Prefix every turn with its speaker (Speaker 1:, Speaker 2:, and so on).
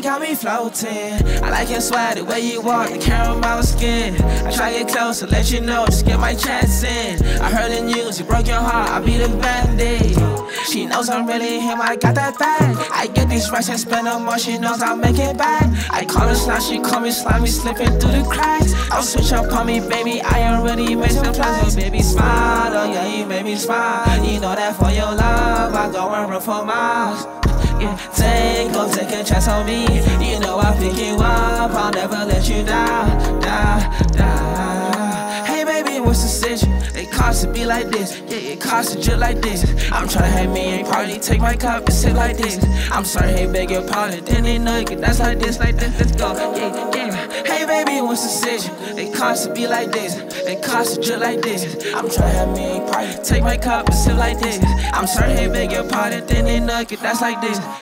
Speaker 1: got me floating. I like your swag, the way you walk, the caramel skin. I try to get closer, let you know, just get my chance in. I heard the news, you broke your heart, I be the band-aid. She knows I'm really him, I got that bag. I get these racks and spend no more, she knows I'll make it back. I call her slime, she call me slimy, slipping through the cracks. I'll switch up on me, baby, I already made some plans. So baby, smile, oh yeah, you made me smile. You know that for your love, I go and run for miles. Yeah, take, go take a chance on me. You know I'll pick you up, I'll never let you down, down, down. Hey baby, what's the situation? It costs to be like this, yeah, it costs to just like this. I'm tryna have me a party, take my cup and sit like this. I'm sorry, hey, beg your pardon, then they know you that's like this, like this, let's go, yeah, yeah. Hey baby, what's the? It costs to be like this, costs to just like this. I'm tryna have me a take my cup and sit like this. I'm sorry, hey, beg your pardon, then they you that's like this.